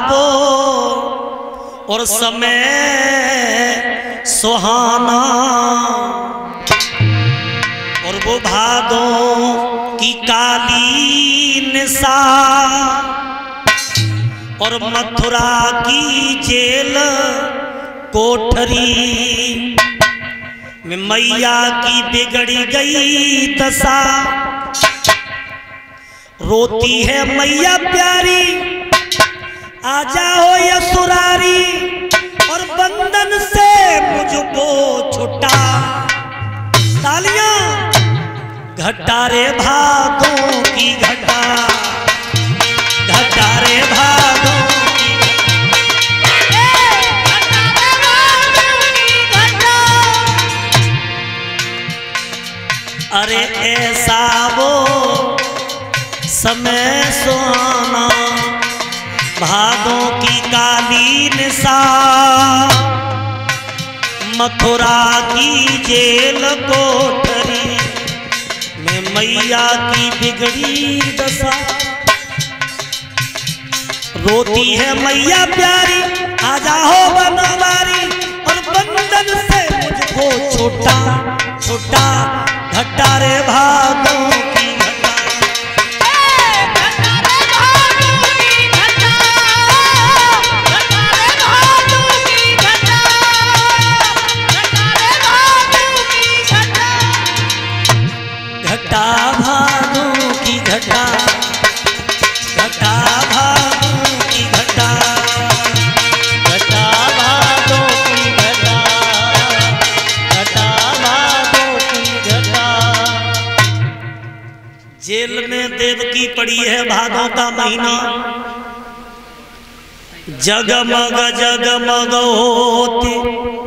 वो और समय सुहाना। और वो भादों की काली निशा और मथुरा की जेल कोठरी। में मैया की बिगड़ी गई दशा। रोती है मैया प्यारी। आ जाओ यसुरारी और बंधन से मुझको छुटा। तालियाँ घटा रे भागों की घटा। घटा भागों अरे ऐसा वो समय सुहाना भादों की काली निशा मथुरा की जेल कोठरी में मैया की बिगड़ी दशा। रोती है मैया प्यारी आ जाओ बनवारी और बंधन से मुझको छोटा छोटा, घटा रे भागों भागों की की की जेल में देवकी पड़ी है भादों का महीना, जगमग जगमग होते